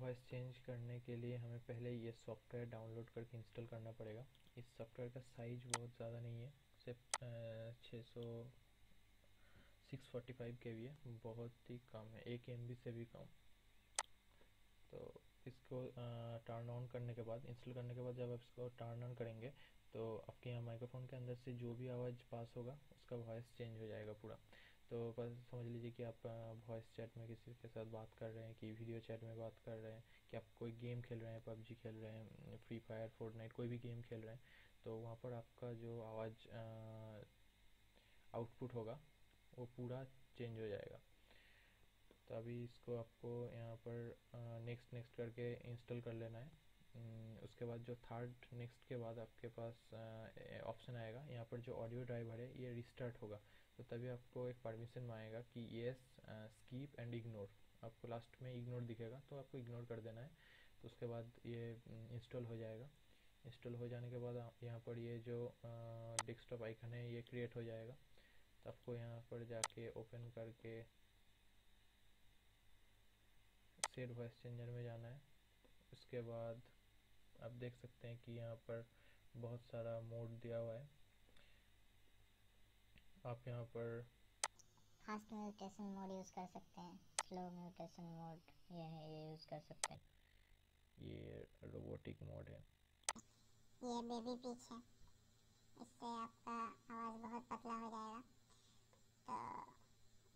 Voice change करने के लिए हमें पहले ये सॉफ्टवेयर डाउनलोड करके इंस्टॉल करना पड़ेगा। इस सॉफ्टवेयर का साइज़ बहुत ज़्यादा नहीं है। सिर्फ़ छः सौ सिक्स फोर्टी फाइव के भी है। बहुत ही कम है। एक एमबी से भी कम। तो इसको टर्न ऑन करने के बाद इंस्टॉल करने के बाद जब आप इसको टर्न ऑन करेंगे तो आपके यहाँ माइक्रोफोन के अंदर से जो भी आवाज़ पास होगा, उसका वॉइस चेंज हो जाएगा पूरा। तो बस समझ लीजिए कि आप वॉइस चैट में किसी के साथ बात कर रहे हैं, कि वीडियो चैट में बात कर रहे हैं, कि आप कोई गेम खेल रहे हैं, पबजी खेल रहे हैं फ्री फायर फोर्टनाइट कोई भी गेम खेल रहे हैं तो वहाँ पर आपका जो आवाज़ आउटपुट होगा, वो पूरा चेंज हो जाएगा। तो अभी इसको आपको यहाँ पर नेक्स्ट नेक्स्ट करके इंस्टॉल कर लेना है। उसके बाद जो थर्ड नेक्स्ट के बाद आपके पास ऑप्शन आएगा। यहाँ पर जो ऑडियो ड्राइवर है, ये रिस्टार्ट होगा। तो तभी आपको एक परमिशन मांगेगा कि येस स्कीप एंड इग्नोर आपको लास्ट में इग्नोर दिखेगा तो आपको इग्नोर कर देना है। तो उसके बाद ये इंस्टॉल हो जाएगा। इंस्टॉल हो जाने के बाद यहाँ पर ये जो डेस्कटॉप आइकन है, ये क्रिएट हो जाएगा। तो आपको यहाँ पर जाके ओपन करके सेट वॉइस चेंजर में जाना है। उसके बाद आप देख सकते हैं कि यहाँ पर बहुत सारा मोड दिया हुआ है। आप यहाँ पर फास्ट म्यूटेशन मोड यूज़ कर सकते हैं। स्लो म्यूटेशन मोड ये है ये यूज़ कर सकते हैं। ये रोबोटिक मोड है। ये बेबी पिच है। इससे आपका आवाज़ बहुत पतला हो जाएगा। तो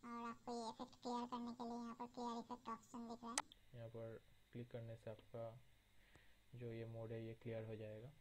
और आपको ये इफ़ेक्ट क्लियर करने के लिए यहाँ पर क्लियर इफ़ेक्ट ऑप्शन दिख रहा है। यहाँ पर क्लिक करने से आपका जो ये मोड है ये क्लियर हो जाएगा।